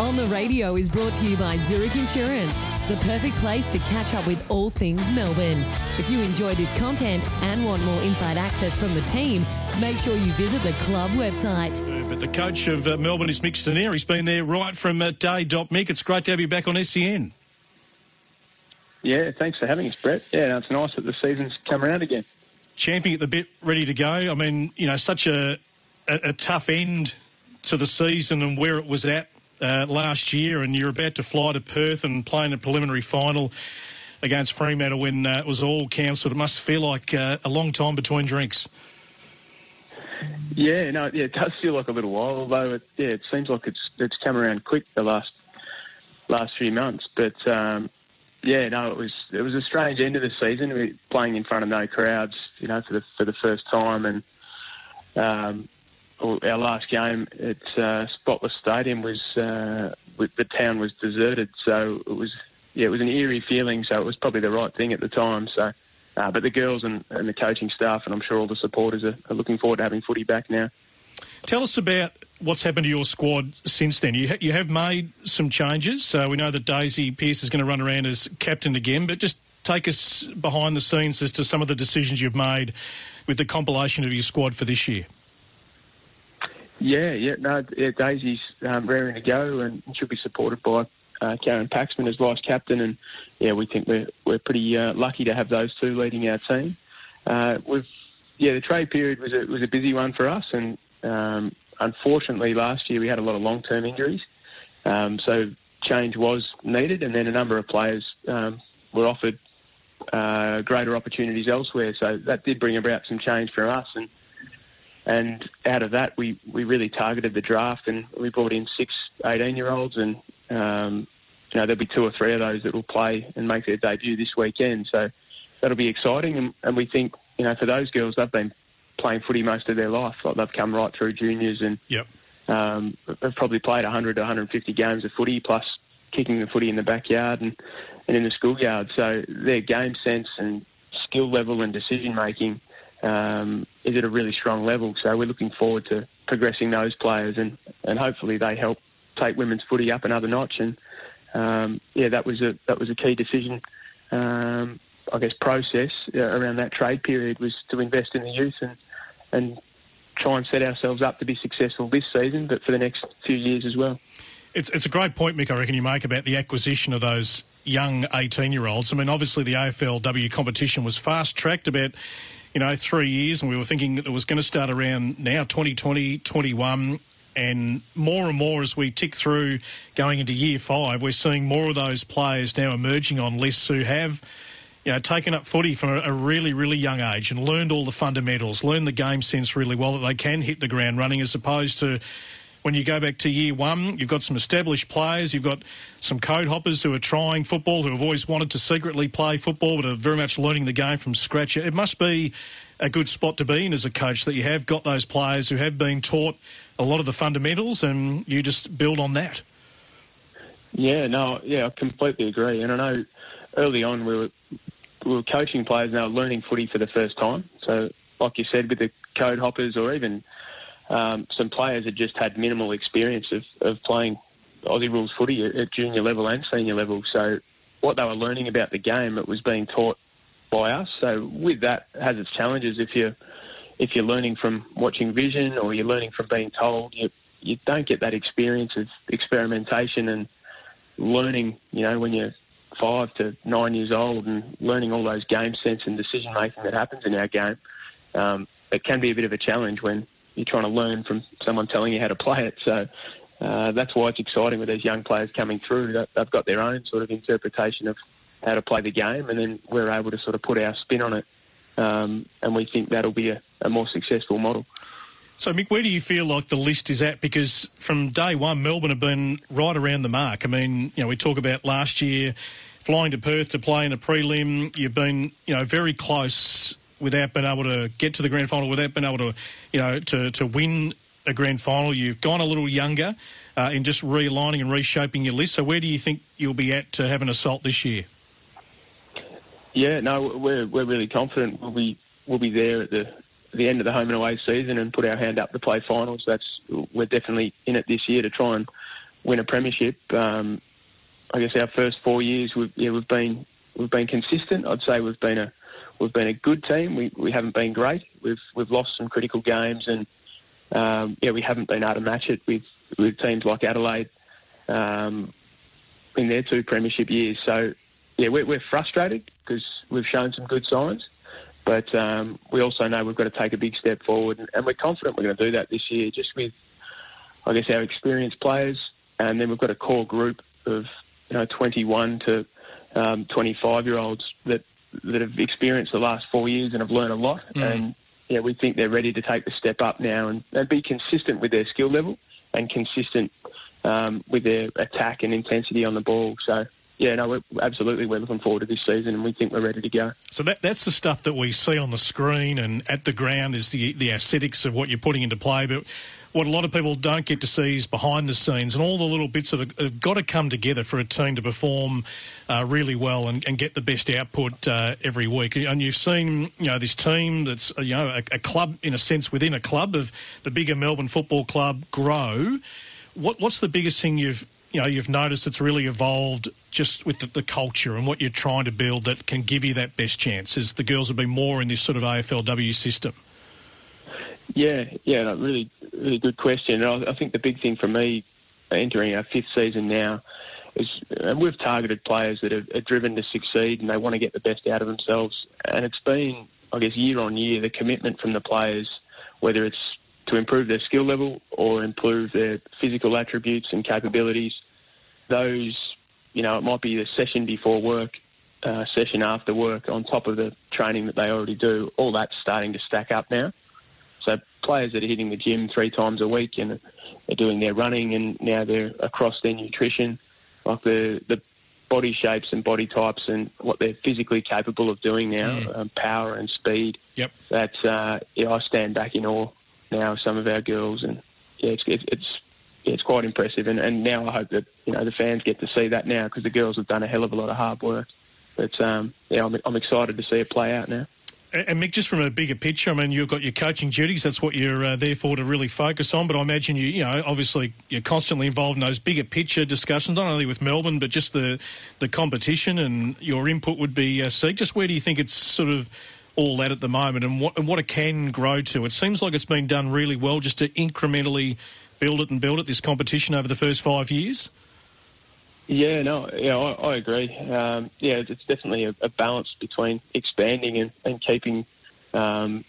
On the Radio is brought to you by Zurich Insurance, the perfect place to catch up with all things Melbourne. If you enjoy this content and want more inside access from the team, make sure you visit the club website. But the coach of uh, Melbourne is Mick Stinear. He's been there right from uh, day dot. Mick, it's great to have you back on SEN. Yeah, thanks for having us, Brett. Yeah, it's nice that the season's come around again. Champing at the bit, ready to go. I mean, you know, such a, a, a tough end to the season and where it was at uh, last year, and you're about to fly to Perth and play in a preliminary final against Fremantle when uh, it was all cancelled. It must feel like uh, a long time between drinks. Yeah, no, yeah, it does feel like a little while. Although, it, yeah, it seems like it's it's come around quick the last last few months. But um, yeah, no, it was it was a strange end of the season. Playing in front of no crowds, you know, for the for the first time, and um, our last game at uh, Spotless Stadium was uh, the town was deserted, so it was yeah, it was an eerie feeling. So it was probably the right thing at the time. So, uh, but the girls and, and, the coaching staff, and I'm sure all the supporters are, are, looking forward to having footy back now. Tell us about what's happened to your squad since then. You ha- you have made some changes. we know that Daisy Pearce is going to run around as captain again, but just take us behind the scenes as to some of the decisions you've made with the compilation of your squad for this year. Yeah, yeah, no, yeah, Daisy's um, raring to go and she'll be supported by uh, Karen Paxman as vice captain, and yeah, we think we're we're pretty uh, lucky to have those two leading our team. Uh, we've yeah, the trade period was a was a busy one for us, and um, unfortunately last year we had a lot of long term injuries, um, so change was needed, and then a number of players um, were offered uh, greater opportunities elsewhere. So that did bring about some change for us, and and out of that, we, we really targeted the draft and we brought in six 18 year olds. And, um, you know, there'll be two or three of those that will play and make their debut this weekend. So that'll be exciting. And, and we think, you know, for those girls, they've been playing footy most of their life. Like they've come right through juniors and yep. um, they've probably played 100 to 150 games of footy plus kicking the footy in the backyard and, and in the schoolyard. So their game sense and skill level and decision making um, is at a really strong level. So we're looking forward to progressing those players and, and hopefully they help take women's footy up another notch. And um, yeah, that was a that was a key decision. Um, I guess process uh, around that trade period was to invest in the youth and and try and set ourselves up to be successful this season, but for the next few years as well. It's it's a great point, Mick. I reckon you make about the acquisition of those young 18 year olds. I mean, obviously the AFLW competition was fast tracked about you know, three years, and we were thinking that it was going to start around now 2020, 21. And more and more as we tick through going into year five, we're seeing more of those players now emerging on lists who have you know, taken up footy from a, really, really young age and learned all the fundamentals, learned the game sense really well that they can hit the ground running as opposed to when you go back to year one, you've got some established players, you've got some code hoppers who are trying football, who have always wanted to secretly play football, but are very much learning the game from scratch. It must be a good spot to be in as a coach that you have got those players who have been taught a lot of the fundamentals and you just build on that. Yeah, no, yeah, I completely agree. And I know early on we were, we were coaching players now learning footy for the first time. So, like you said, with the code hoppers or even um, some players had just had minimal experience of, of playing Aussie rules footy at junior level and senior level. So what they were learning about the game, it was being taught by us. So with that, has its challenges. If you're if you're learning from watching vision or you're learning from being told, you you don't get that experience of experimentation and learning. You know, when you're five to nine years old and learning all those game sense and decision making that happens in our game, um, it can be a bit of a challenge when you're trying to learn from someone telling you how to play it. So uh, that's why it's exciting with these young players coming through. They've got their own sort of interpretation of how to play the game, and then we're able to sort of put our spin on it. Um, and we think that'll be a, a more successful model. So, Mick, where do you feel like the list is at? Because from day one, Melbourne have been right around the mark. I mean, you know, we talk about last year flying to Perth to play in a prelim. You've been, you know, very close without being able to get to the grand final, without being able to, you know, to, to win a grand final. You've gone a little younger uh, in just realigning and reshaping your list. So where do you think you'll be at to have an assault this year? Yeah, no, we're we're really confident we'll be we'll be there at the the end of the home and away season and put our hand up to play finals. That's we're definitely in it this year to try and win a premiership. Um, I guess our first four years, we've yeah, we've been we've been consistent. I'd say we've been a we've been a good team. We we haven't been great. We've we've lost some critical games, and um, yeah, we haven't been able to match it with with teams like Adelaide um, in their two premiership years. So yeah, we're, we're frustrated because we've shown some good signs. But um, we also know we've got to take a big step forward, and we're confident we're going to do that this year, just with, I guess, our experienced players, and then we've got a core group of you know 21 to um, 25 year olds that that have experienced the last four years and have learned a lot, mm. and yeah, we think they're ready to take the step up now and, and be consistent with their skill level and consistent um, with their attack and intensity on the ball. So yeah, no, we're, absolutely, we're looking forward to this season, and we think we're ready to go. So that that's the stuff that we see on the screen and at the ground is the the aesthetics of what you're putting into play, but. What a lot of people don't get to see is behind the scenes and all the little bits that have, got to come together for a team to perform uh, really well and, and, get the best output uh, every week. And you've seen, you know, this team that's you know a, a club in a sense within a club of the bigger Melbourne Football Club grow. What, what's the biggest thing you've you know you've noticed it's really evolved just with the, the, culture and what you're trying to build that can give you that best chance is the girls have been more in this sort of AFLW system? Yeah, yeah, really, really good question. I, I think the big thing for me entering our fifth season now is and we've targeted players that are, are driven to succeed and they want to get the best out of themselves. And it's been, I guess, year on year, the commitment from the players, whether it's to improve their skill level or improve their physical attributes and capabilities. Those, you know, it might be the session before work, uh, session after work, on top of the training that they already do. All that's starting to stack up now. Players that are hitting the gym three times a week and are doing their running and now they're across their nutrition, like the the body shapes and body types and what they're physically capable of doing now, mm. um, power and speed. Yep. That's uh, yeah, I stand back in awe now of some of our girls, and yeah, it's it's, it's yeah, it's quite impressive. And, and now I hope that you know the fans get to see that now because the girls have done a hell of a lot of hard work. But um, yeah, I'm, I'm excited to see it play out now. And Mick, just from a bigger picture, I mean, you've got your coaching duties. That's what you're uh, there for to really focus on. But I imagine you, you know, obviously you're constantly involved in those bigger picture discussions, not only with Melbourne, but just the the competition. And your input would be, uh, Seek. Just where do you think it's sort of all that at the moment and what, and what it can grow to. It seems like it's been done really well just to incrementally build it and build it, this competition over the first five years. Yeah, no, yeah, I, I agree. Um, yeah, it's definitely a, a, balance between expanding and, and keeping, um,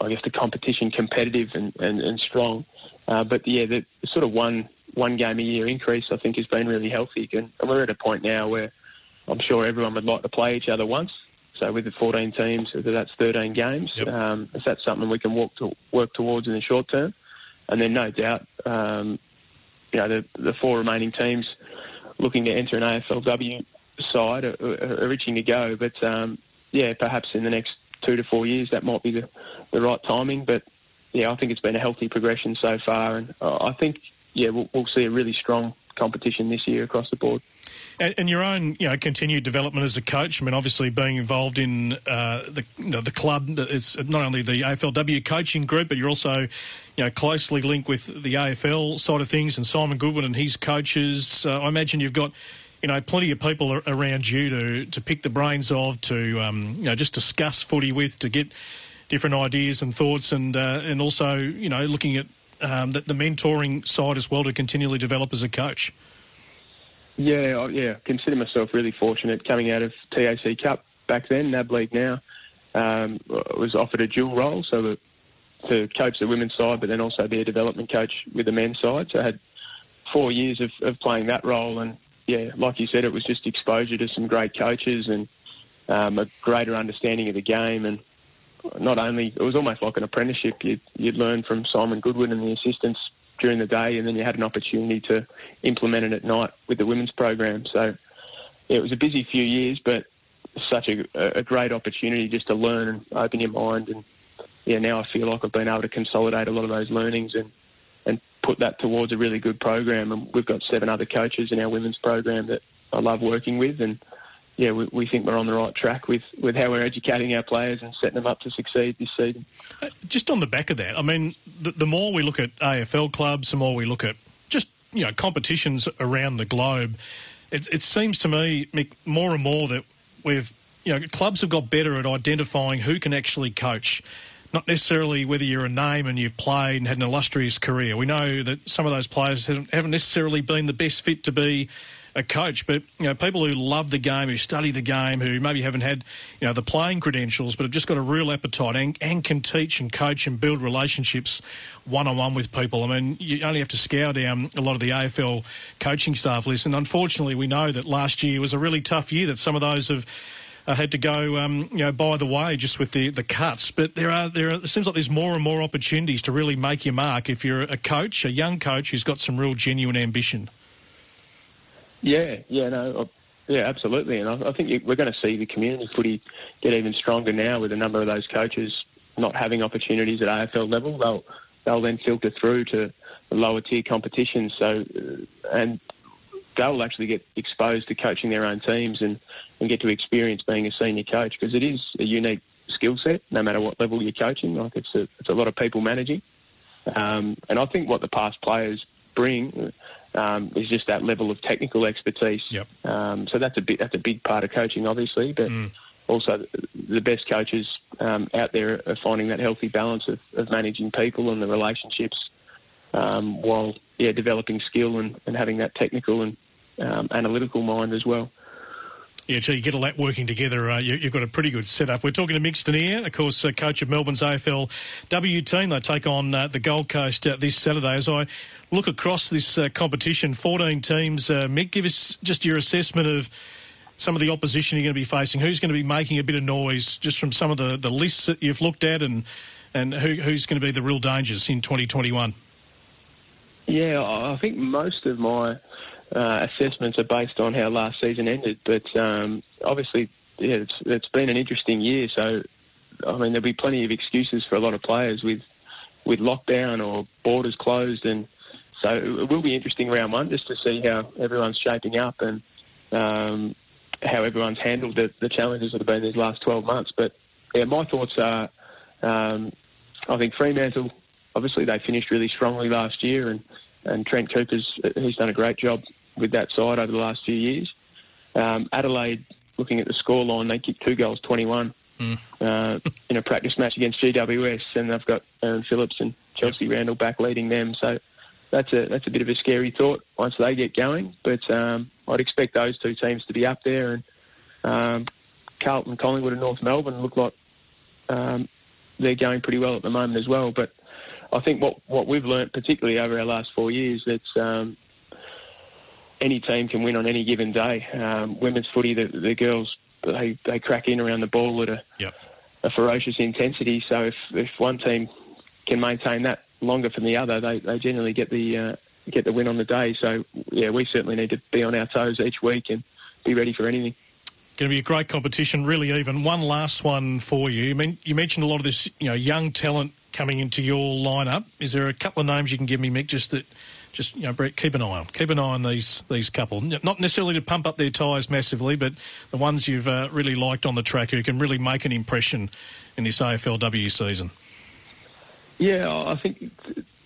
I guess, the competition competitive and, and, and strong. Uh, but yeah, the, sort of one one game a year increase, I think, has been really healthy. And, and we're at a point now where I'm sure everyone would like to play each other once. So with the 14 teams, that's 13 games. Yep. Um, if that's something we can walk to, work towards in the short term, and then no doubt, um, you know, the, the four remaining teams looking to enter an AFLW side are, are, reaching to go. But um, yeah, perhaps in the next two to four years, that might be the, the right timing. But yeah, I think it's been a healthy progression so far, and uh, I think yeah, we'll, we'll see a really strong competition this year across the board. And, and, your own, you know, continued development as a coach. I mean, obviously being involved in uh, the you know, the club. It's not only the AFLW coaching group, but you're also, you know, closely linked with the AFL side of things. And Simon Goodwin and his coaches. Uh, I imagine you've got. You know, plenty of people around you to, to pick the brains of, to um, you know, just discuss footy with, to get different ideas and thoughts, and uh, and also you know looking at um, the, the mentoring side as well to continually develop as a coach? Yeah, yeah. Consider myself really fortunate coming out of TAC Cup back then, NAB League now. Um, was offered a dual role, so the, to coach the women's side, but then also be a development coach with the men's side. So I had four years of, of playing that role, and yeah, like you said, it was just exposure to some great coaches and um, a greater understanding of the game and not only it was almost like an apprenticeship. You'd, you'd learn from Simon Goodwin and the assistants during the day, and then you had an opportunity to implement it at night with the women's program. So it was a busy few years, but such a, a great opportunity just to learn and open your mind. And yeah, now I feel like I've been able to consolidate a lot of those learnings and and put that towards a really good program. And we've got seven other coaches in our women's program that I love working with, and yeah, we, we, think we're on the right track with, with how we're educating our players and setting them up to succeed this season. Uh, just on the back of that, I mean, the, the more we look at AFL clubs, the more we look at just you know competitions around the globe, it, it seems to me Mick, more and more that we've you know clubs have got better at identifying who can actually coach not necessarily whether you're a name and you've played and had an illustrious career. We know that some of those players haven't necessarily been the best fit to be a coach, but you know people who love the game, who study the game, who maybe haven't had you know the playing credentials, but have just got a real appetite and, and can teach and coach and build relationships one on one with people. I mean, you only have to scour down a lot of the AFL coaching staff list, and unfortunately, we know that last year was a really tough year. That some of those have uh, had to go, um, you know, by the way, just with the, the cuts. But there are there are, it seems like there's more and more opportunities to really make your mark if you're a coach, a young coach who's got some real genuine ambition. Yeah, yeah, no, yeah, absolutely, and I, I think we're going to see the community footy get even stronger now with a number of those coaches not having opportunities at AFL level. They'll they'll then filter through to lower tier competitions. So, uh, and they'll actually get exposed to coaching their own teams and, and get to experience being a senior coach because it is a unique skill set no matter what level you're coaching. Like it's a, it's a lot of people managing. Um, and I think what the past players bring um, is just that level of technical expertise. Yep. Um, so that's a bit that's a big part of coaching, obviously, but mm. also the best coaches um, out there are finding that healthy balance of, of managing people and the relationships um, while yeah developing skill and, and having that technical and um, analytical mind as well. Yeah, gee, you get all that working together. Uh, you, have got a pretty good setup. We're talking to Mick Stinear, of course, uh, coach of Melbourne's AFL W team. They take on uh, the Gold Coast uh, this Saturday. As I look across this uh, competition, 14 teams. Uh, Mick, give us just your assessment of some of the opposition you're going to be facing. Who's going to be making a bit of noise just from some of the, the lists that you've looked at and, and who, who's going to be the real dangers in 2021? Yeah, I think most of my uh, assessments are based on how last season ended. But um, obviously, yeah, it's, it's been an interesting year. So, I mean, there'll be plenty of excuses for a lot of players with with lockdown or borders closed, and so it will be interesting round one just to see how everyone's shaping up and um, how everyone's handled the, the, challenges that have been these last 12 months. But yeah, my thoughts are, um, I think Fremantle. Obviously, they finished really strongly last year, and and Trent Cooper's he's done a great job with that side over the last few years. Um, Adelaide, looking at the scoreline, they kicked two goals, 21 mm. uh, in a practice match against GWS, and they've got Erin Phillips and Chelsea Randall back leading them. So that's a that's a bit of a scary thought once they get going. But um, I'd expect those two teams to be up there, and um, Carlton, Collingwood, and North Melbourne look like um, they're going pretty well at the moment as well. But I think what, what we've learnt, particularly over our last four years, that um, any team can win on any given day. Um, women's footy, the, the girls, they, they crack in around the ball at a, yep. a ferocious intensity. So if, if one team can maintain that longer from the other, they, they generally get the uh, get the win on the day. So yeah, we certainly need to be on our toes each week and be ready for anything. Going to be a great competition, really even. One last one for you. I mean, you mentioned a lot of this, you know, young talent coming into your lineup. Is there a couple of names you can give me, Mick, just that, just you know, Brett, keep an eye on, keep an eye on these these couple. Not necessarily to pump up their tyres massively, but the ones you've uh, really liked on the track who can really make an impression in this AFLW season. Yeah, I think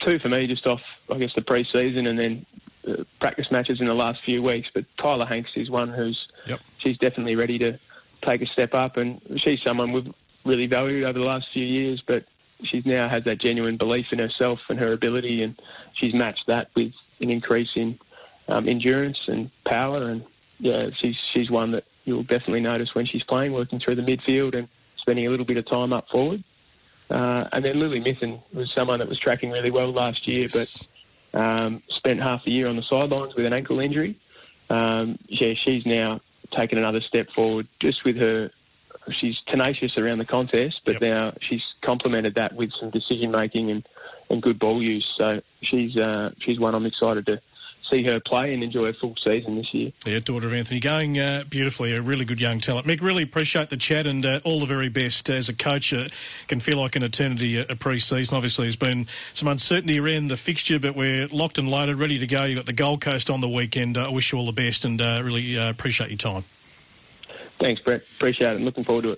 two for me, just off I guess the pre-season and then uh, practice matches in the last few weeks. But Tyla Hanks is one who's yep. she's definitely ready to take a step up, and she's someone we've really valued over the last few years, but she's now has that genuine belief in herself and her ability, and she's matched that with an increase in um, endurance and power. And yeah, she's she's one that you'll definitely notice when she's playing, working through the midfield and spending a little bit of time up forward. Uh, and then Lily Mithen was someone that was tracking really well last year, but um, spent half the year on the sidelines with an ankle injury. Um, yeah, she's now taken another step forward just with her she's tenacious around the contest, but yep. now she's complemented that with some decision making and, and good ball use. So she's uh, she's one I'm excited to see her play and enjoy a full season this year. Yeah, daughter of Anthony, going uh, beautifully. A really good young talent. Mick, really appreciate the chat and uh, all the very best. As a coach, uh, can feel like an eternity a pre-season. Obviously, there's been some uncertainty around the fixture, but we're locked and loaded, ready to go. You've got the Gold Coast on the weekend. Uh, I wish you all the best and uh, really uh, appreciate your time. Thanks, Brett. Appreciate it. Looking forward to it.